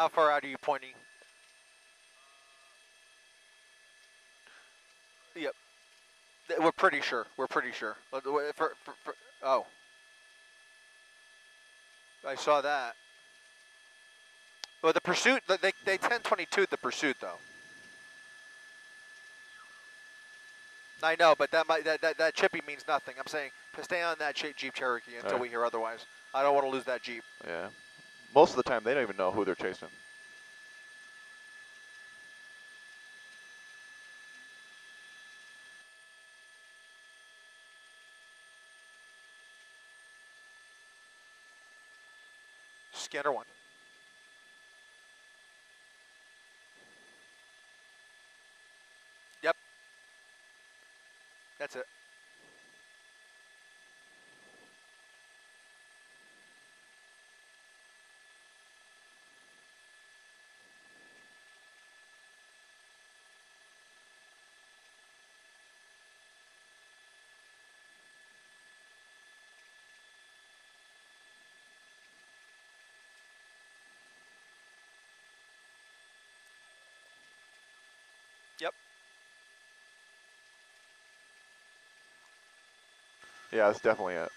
How far out are you pointing? Yep. We're pretty sure. We're pretty sure. For- for- for- oh. I saw that. Well, the pursuit, they, they 1022 the pursuit, though. I know, but that might that, that, that chippy means nothing. I'm saying to stay on that Jeep Cherokee until Alright. we hear otherwise. I don't want to lose that Jeep. Yeah. Most of the time, they don't even know who they're chasing. Scanner one. Yep. That's it. Yeah, that's definitely it.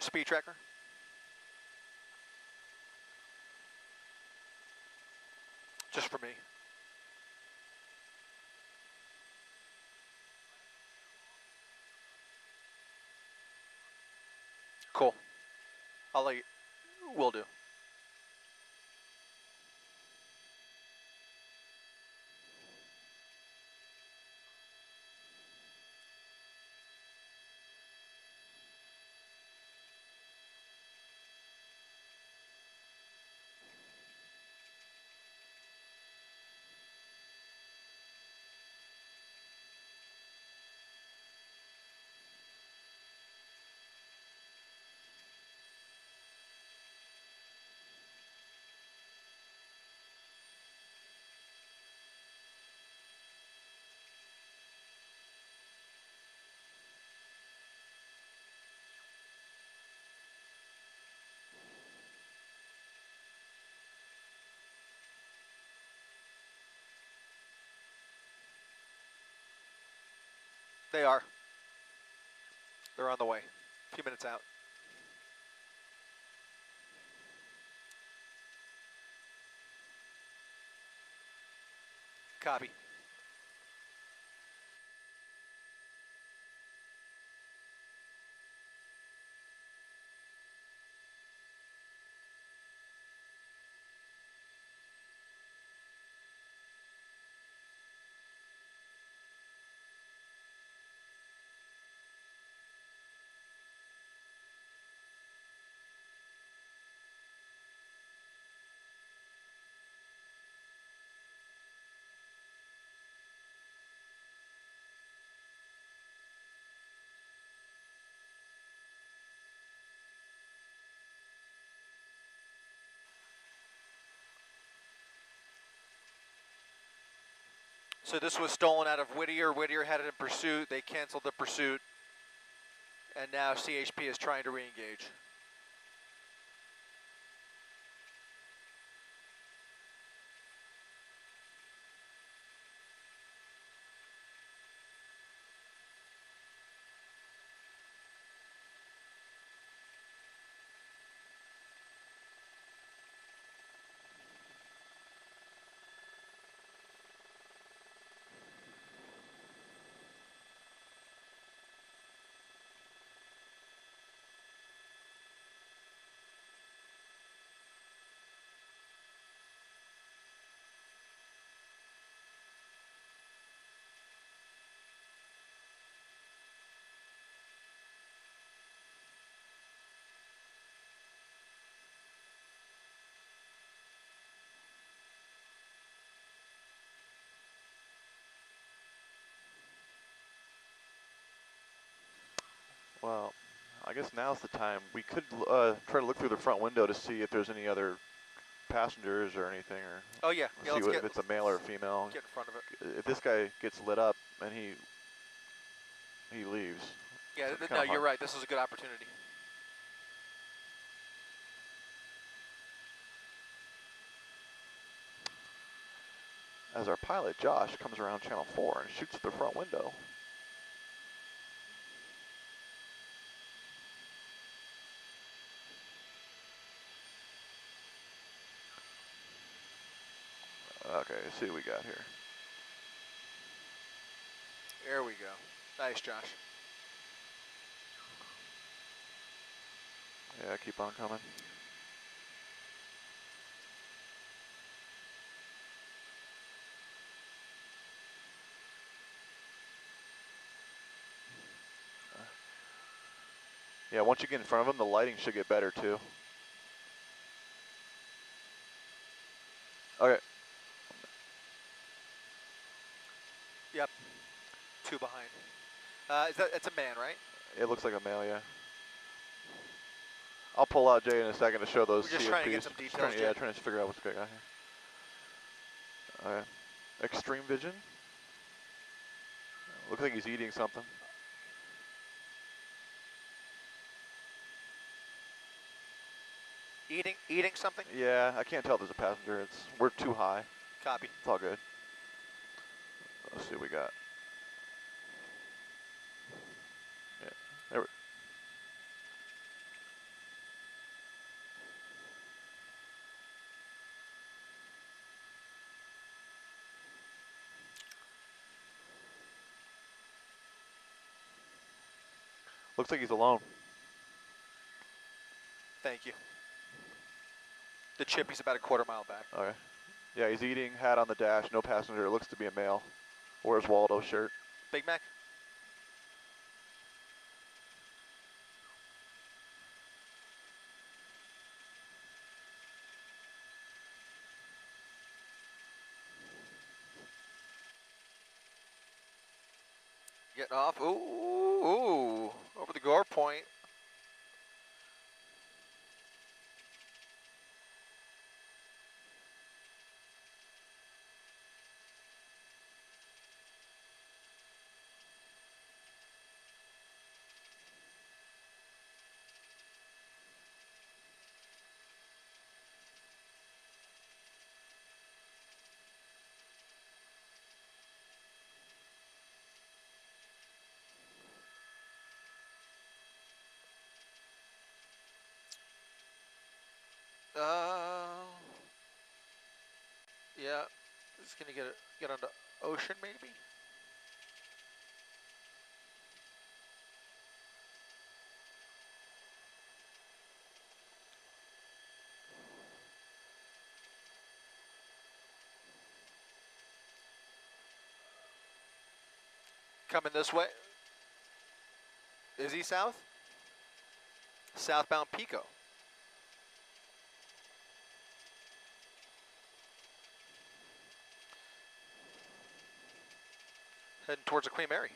Speed tracker. Just for me. Cool. I'll let you. Will do. They are. They're on the way. A few minutes out. Copy. So this was stolen out of Whittier. Whittier had it in pursuit. They canceled the pursuit. And now CHP is trying to re-engage. Well, I guess now's the time. We could uh, try to look through the front window to see if there's any other passengers or anything, or Oh yeah, yeah. see what, if it's a male or a female. get in front of it. If this guy gets lit up and he he leaves, Yeah, th- no, you're right. This is a good opportunity. as our pilot Josh comes around channel four and shoots at the front window. Okay, let's see what we got here. There we go. Nice, Josh. Yeah, keep on coming. Yeah, once you get in front of them, the lighting should get better too. Okay, Two behind. Uh, is that? It's a man, right? it looks like a male, yeah. I'll pull out Jay in a second to show those We're just trying to get some details, Trying, yeah, trying to figure out what's going on here. Okay. Extreme vision. Looks like he's eating something. Eating, eating something. Yeah, I can't tell if there's a passenger. It's we're too high. Copy. It's all good. Let's see what we got. Yeah, there we Looks like he's alone. Thank you. The chippy's about a quarter mile back. Okay. Yeah, he's eating, hat on the dash, no passenger. Looks to be a male. Where's Waldo shirt. Big Mac. Getting off. Ooh, over the gore point. Uh, yeah, it's gonna get get onto ocean maybe. Coming this way. Is he south? Southbound Pico. Heading towards the Queen Mary.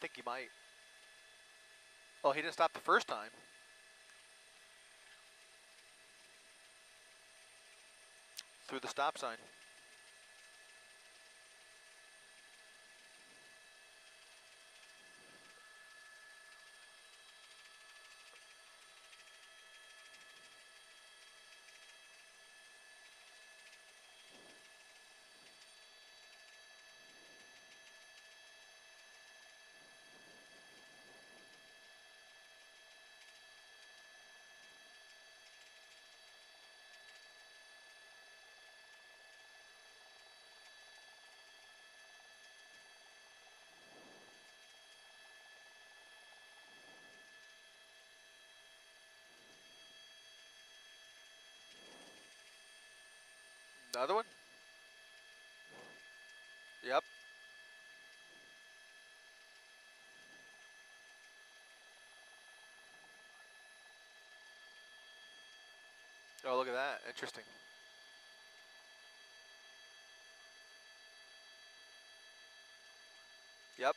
Think he might. Oh, he didn't stop the first time. Through the stop sign. Another one? Yep. Oh, look at that. Interesting. Yep.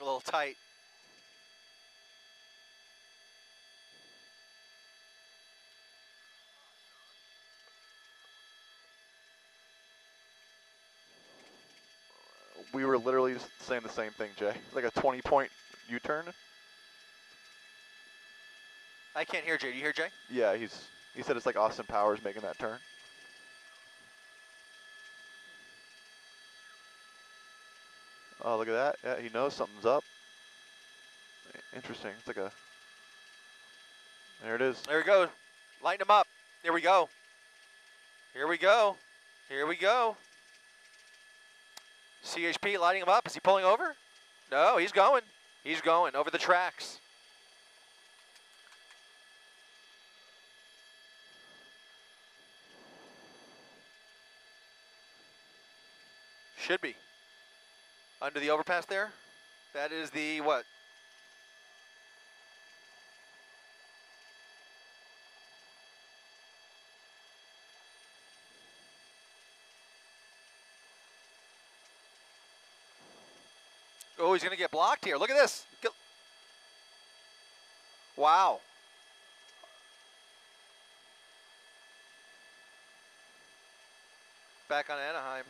A little tight. We were literally saying the same thing, Jay. Like a 20 point U-turn. I can't hear Jay. Do you hear Jay? Yeah, he's he said it's like Austin Powers making that turn. Oh, look at that. Yeah, he knows something's up. Interesting. It's like a. There it is. There we go. Lighten him up. Here we go. Here we go. Here we go. CHP lighting him up. Is he pulling over? No, he's going. He's going over the tracks. Should be. Under the overpass there. That is the what? Oh, he's going to get blocked here. Look at this. Wow. Back on Anaheim.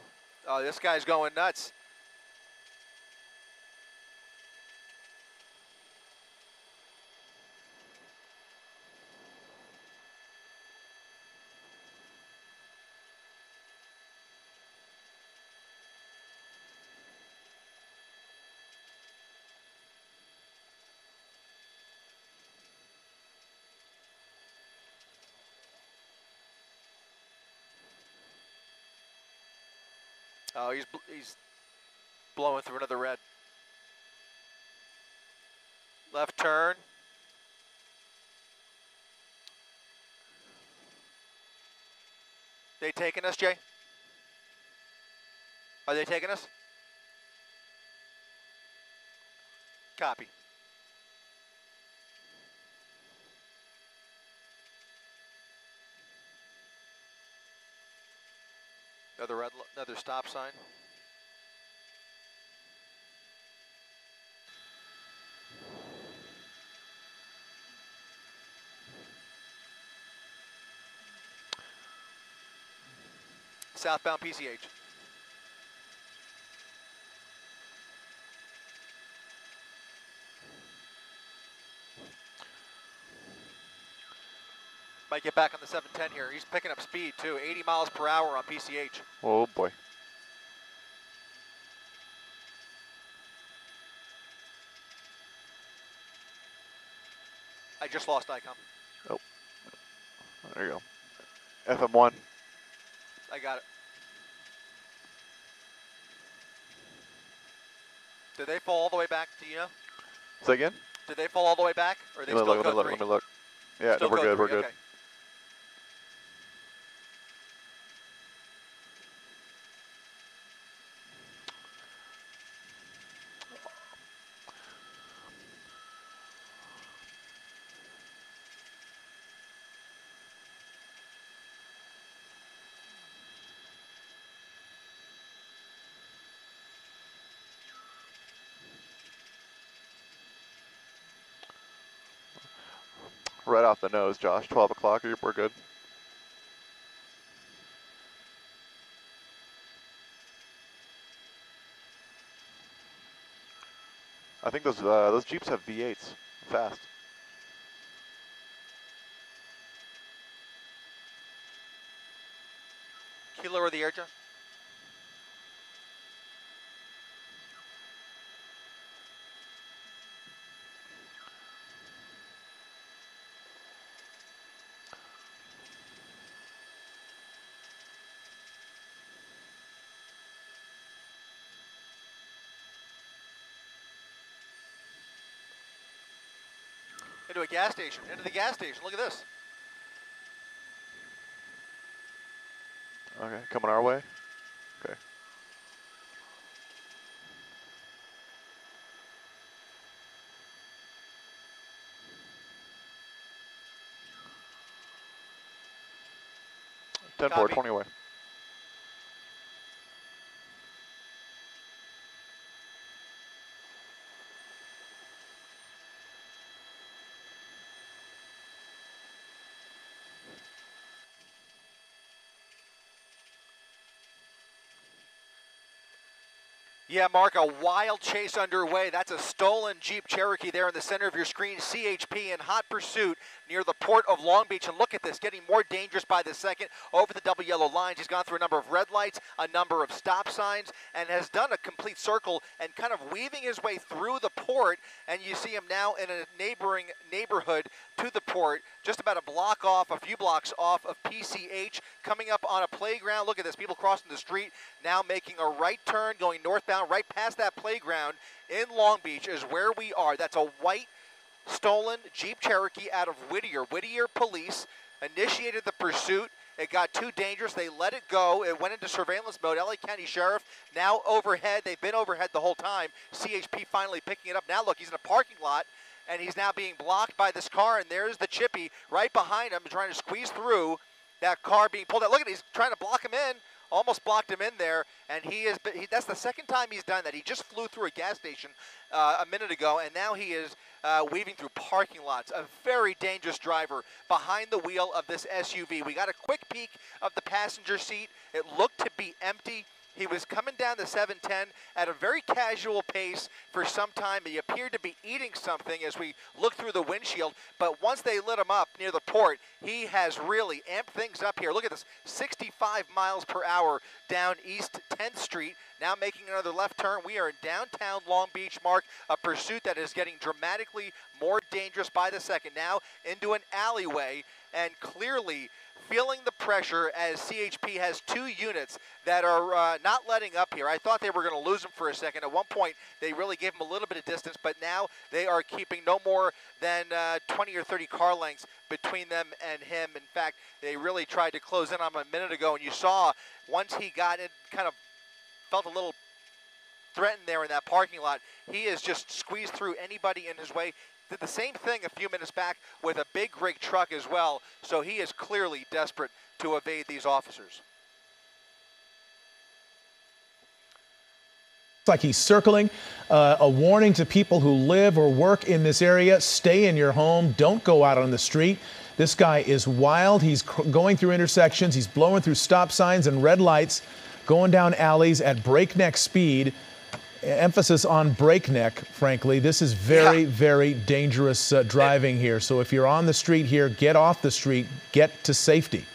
Oh, this guy's going nuts. Oh, he's bl- he's blowing through another red. Left turn. They taking us, Jay? Are they taking us? Copy. Another red, another stop sign. Southbound PCH. Might get back on the 710 here. He's picking up speed too, 80 miles per hour on PCH. Oh boy. I just lost ICOM. Oh, there you go. FM1. I got it. Did they fall all the way back? Do you know? Say again? Did they fall all the way back, or are they Let me still look, let me look, let me look. Yeah, no, we're good, we're three, good. Okay. Right off the nose, Josh. 12 o'clock. We're good. I think those uh, those Jeeps have V8s. Fast. Can you lower the air, Josh? Into a gas station. Into the gas station. Look at this. Okay, coming our way. Okay. Ten four, twenty away. Yeah, Mark, a wild chase underway. That's a stolen Jeep Cherokee there in the center of your screen. CHP in hot pursuit near the port of Long Beach. And look at this, getting more dangerous by the second over the double yellow lines. He's gone through a number of red lights, a number of stop signs, and has done a complete circle and kind of weaving his way through the port. And you see him now in a neighboring neighborhood to the port, just about a block off, a few blocks off of PCH, coming up on a playground. Look at this, people crossing the street, now making a right turn, going northbound, right past that playground in Long Beach is where we are. That's a white stolen Jeep Cherokee out of Whittier. Whittier police initiated the pursuit. It got too dangerous. They let it go. It went into surveillance mode. LA County Sheriff now overhead. They've been overhead the whole time. CHP finally picking it up. Now look, he's in a parking lot and he's now being blocked by this car. And there's the chippy right behind him, trying to squeeze through that car being pulled out. Look at it, he's trying to block him in. Almost blocked him in there, and he is. He, that's the second time he's done that. He just flew through a gas station uh, a minute ago, and now he is uh, weaving through parking lots. A very dangerous driver behind the wheel of this SUV. We got a quick peek of the passenger seat. It looked to be empty. He was coming down the 710 at a very casual pace for some time. He appeared to be eating something as we looked through the windshield. But once they lit him up near the port, he has really amped things up here. Look at this 65 miles per hour down East 10th Street. Now making another left turn. We are in downtown Long Beach, Mark. A pursuit that is getting dramatically more dangerous by the second. Now into an alleyway and clearly feeling the pressure as CHP has two units that are uh, not letting up here. I thought they were going to lose him for a second. At one point, they really gave him a little bit of distance, but now they are keeping no more than uh, 20 or 30 car lengths between them and him. In fact, they really tried to close in on him a minute ago, and you saw once he got it, kind of felt a little threatened there in that parking lot. He has just squeezed through anybody in his way. Did the same thing a few minutes back with a big rig truck as well. So he is clearly desperate to evade these officers. It's like he's circling uh, a warning to people who live or work in this area stay in your home, don't go out on the street. This guy is wild. He's going through intersections, he's blowing through stop signs and red lights, going down alleys at breakneck speed. Emphasis on breakneck, frankly. This is very, Yeah. very dangerous uh, driving here. So if you're on the street here, get off the street, get to safety.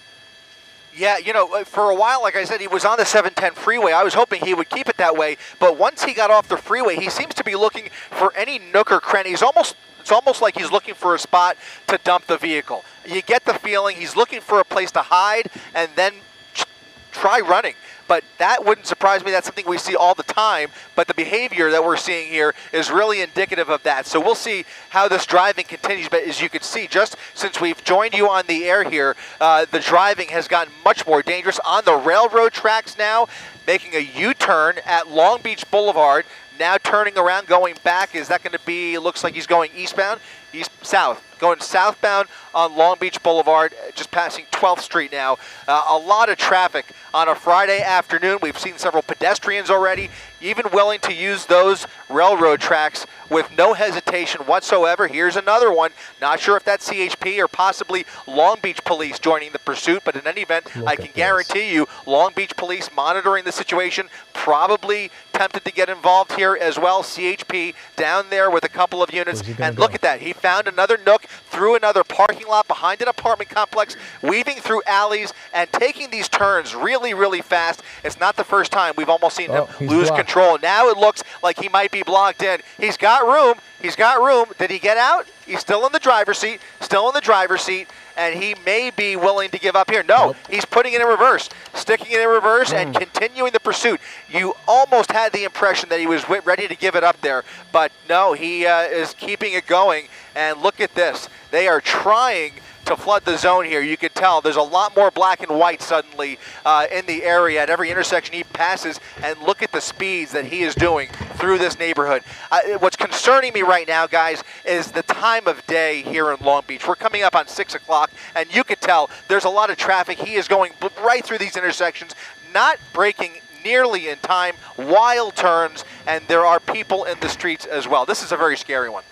Yeah, you know, uh, for a while, like I said, he was on the 710 freeway. I was hoping he would keep it that way, but once he got off the freeway, he seems to be looking for any nook or cranny. He's almost it's almost like he's looking for a spot to dump the vehicle. You get the feeling he's looking for a place to hide and then ch- try running. But that wouldn't surprise me. That's something we see all the time. But the behavior that we're seeing here is really indicative of that. So we'll see how this driving continues. But as you can see, just since we've joined you on the air here, uh, the driving has gotten much more dangerous on the railroad tracks now, making a U-turn at Long Beach Boulevard. Now turning around, going back. Is that going to be? Looks like he's going eastbound. east south, going southbound on Long Beach Boulevard, just passing 12th Street now. Uh, a lot of traffic on a Friday afternoon. We've seen several pedestrians already, even willing to use those railroad tracks with no hesitation whatsoever. Here's another one. Not sure if that's CHP or possibly Long Beach Police joining the pursuit, but in any event, Look I can this. guarantee you Long Beach Police monitoring the situation, probably tempted to get involved here as well. CHP down there with a couple of units. And look go? at that. He found another nook through another parking lot behind an apartment complex, weaving through alleys and taking these turns really, really fast. It's not the first time we've almost seen Oh, him lose blocked. control. Now it looks like he might be blocked in. He's got room. He's got room. Did he get out? He's still in the driver's seat. Still in the driver's seat. And he may be willing to give up here. No, Nope. he's putting it in reverse, sticking it in reverse and continuing the pursuit. You almost had the impression that he was ready to give it up there, but no, he uh, is keeping it going. And look at this. They are trying to flood the zone here. You can tell there's a lot more black and white suddenly uh, in the area at every intersection he passes. And look at the speeds that he is doing through this neighborhood. Uh, what's concerning me right now, guys, is the time of day here in Long Beach. We're coming up on 6 o'clock, and you can tell there's a lot of traffic. He is going right through these intersections, not breaking nearly in time, wild turns, and there are people in the streets as well. This is a very scary one.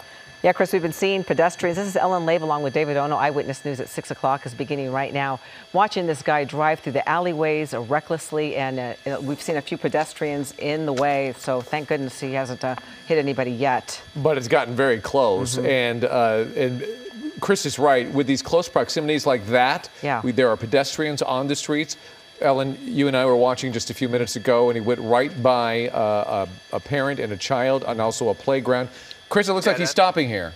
Yeah, Chris, we've been seeing pedestrians. This is Ellen Leyva along with David Ono. Eyewitness News at 6 o'clock is beginning right now. Watching this guy drive through the alleyways recklessly, and uh, uh, we've seen a few pedestrians in the way, so thank goodness he hasn't uh, hit anybody yet. But it's gotten very close, and uh, and Chris is right. With these close proximities like that, Yeah. we, there are pedestrians on the streets. Ellen, you and I were watching just a few minutes ago, and he went right by uh, a, a parent and a child, and also a playground. Chris, it looks like he's end. stopping here.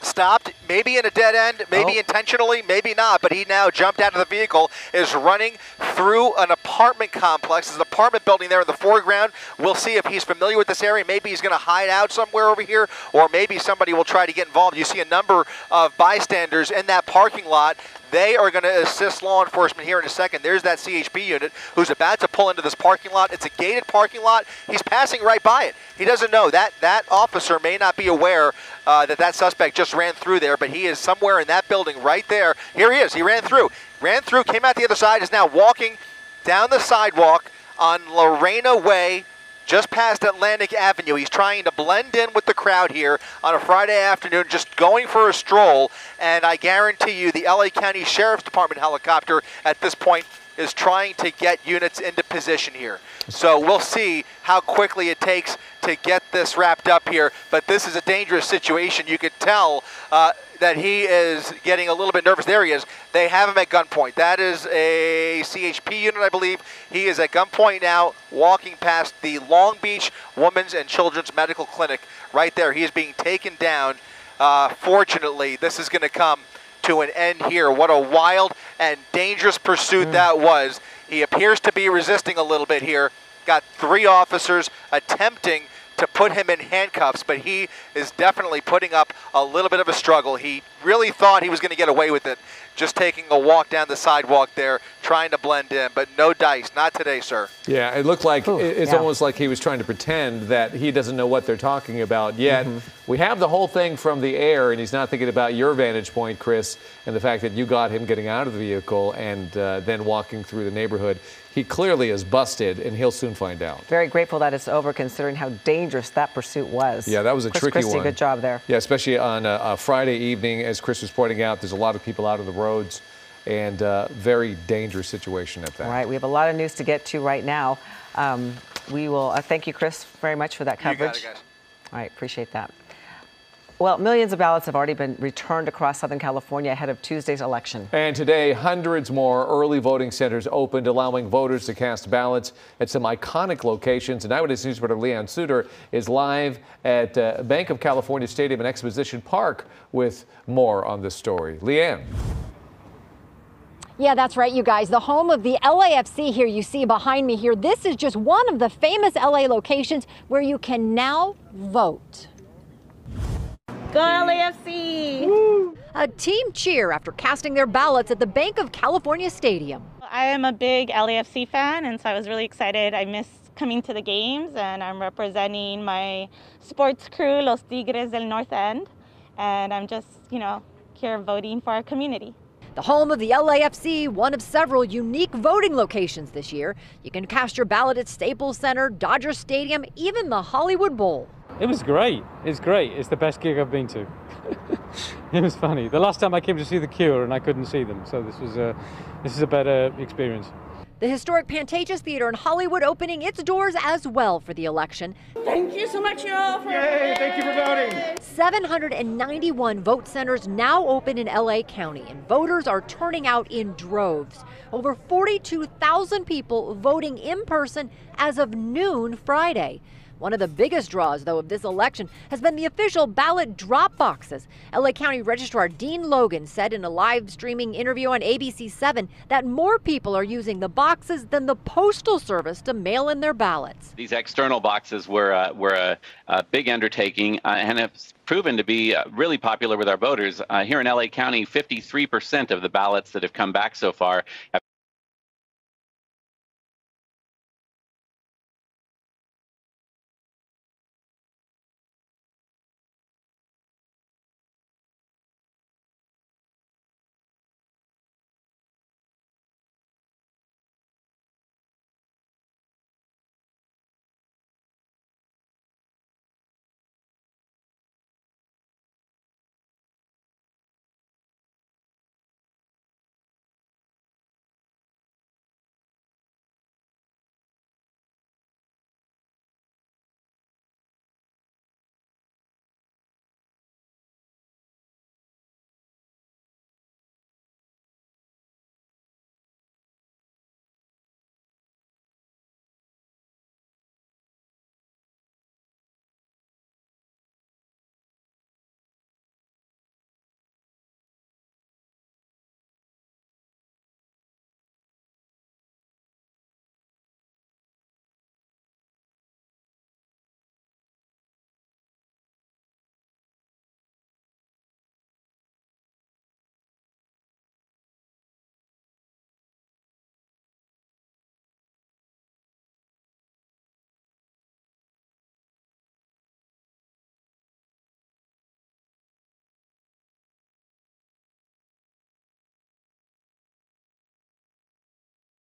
stopped, maybe in a dead end, maybe Oh. intentionally, maybe not, but he now jumped out of the vehicle, is running through an apartment complex. There's an apartment building there in the foreground. We'll see if he's familiar with this area. Maybe he's going to hide out somewhere over here, or maybe somebody will try to get involved. You see a number of bystanders in that parking lot. They are going to assist law enforcement here in a second. There's that CHP unit who's about to pull into this parking lot. It's a gated parking lot. He's passing right by it. He doesn't know that that officer may not be aware uh, that that suspect just ran through there, but he is somewhere in that building right there. Here he is. He ran through. Ran through, came out the other side, is now walking down the sidewalk on Lorena Way, just past Atlantic Avenue. He's trying to blend in with the crowd here on a Friday afternoon, just going for a stroll. And I guarantee you, the LA County Sheriff's Department helicopter at this point is trying to get units into position here. So we'll see how quickly it takes to get this wrapped up here. But this is a dangerous situation. You could tell uh, that he is getting a little bit nervous. There he is. They have him at gunpoint. That is a CHP unit, I believe. He is at gunpoint now, walking past the Long Beach Women's and Children's Medical Clinic. Right there. He is being taken down. Uh, fortunately, this is going to come to an end here. What a wild and dangerous pursuit hmm. that was. He appears to be resisting a little bit here. Got three officers attempting to put him in handcuffs, but he is definitely putting up a little bit of a struggle. He really thought he was going to get away with it, just taking a walk down the sidewalk there, trying to blend in, but no dice. Not today, sir. Yeah, it looked like Ooh, it's yeah. almost like he was trying to pretend that he doesn't know what they're talking about yet. Mm-hmm. We have the whole thing from the air, and he's not thinking about your vantage point, Chris, and the fact that you got him getting out of the vehicle and uh, then walking through the neighborhood. He clearly is busted, and he'll soon find out. Very grateful that it's over, considering how dangerous that pursuit was. Yeah, that was a Chris tricky Cristi, one. good job there. Yeah, especially on a, a Friday evening, as Chris was pointing out. There's a lot of people out on the roads, and uh, very dangerous situation at that. All right, we have a lot of news to get to right now. Um, we will uh, thank you, Chris, very much for that You coverage. got it, guys. All right, appreciate that. Well, millions of ballots have already been returned across Southern California ahead of Tuesday's election. And today, hundreds more early voting centers opened, allowing voters to cast ballots at some iconic locations. And Eyewitness News reporter Leanne Suter is live at uh, Bank of California Stadium and Exposition Park with more on this story. Leanne. Yeah, that's right, you guys. The home of the LAFC here you see behind me here. This is just one of the famous LA locations where you can now vote. Go LAFC! A team cheer after casting their ballots at the Bank of California Stadium. I am a big LAFC fan, and so I was really excited. I miss coming to the games, and I'm representing my sports crew, Los Tigres del North End. and I'm just, you know, here voting for our community. The home of the LAFC, one of several unique voting locations this year. You can cast your ballot at Staples Center, Dodger Stadium, even the Hollywood Bowl. It was great. It's great. It's the best gig I've been to. it was funny. The last time I came to see The Cure and I couldn't see them, so this was a this is a better experience. The historic Pantages Theater in Hollywood opening its doors as well for the election. Thank you so much, y'all. For Yay, thank you for voting. 791 vote centers now open in LA County, and voters are turning out in droves. Over 42,000 people voting in person as of noon Friday. One of the biggest draws, though, of this election has been the official ballot drop boxes. LA County Registrar Dean Logan said in a live streaming interview on ABC 7 that more people are using the boxes than the Postal Service to mail in their ballots. These external boxes were, uh, were a, a, big undertaking uh, and have proven to be uh, really popular with our voters. Uh, here in LA County, 53% of the ballots that have come back so far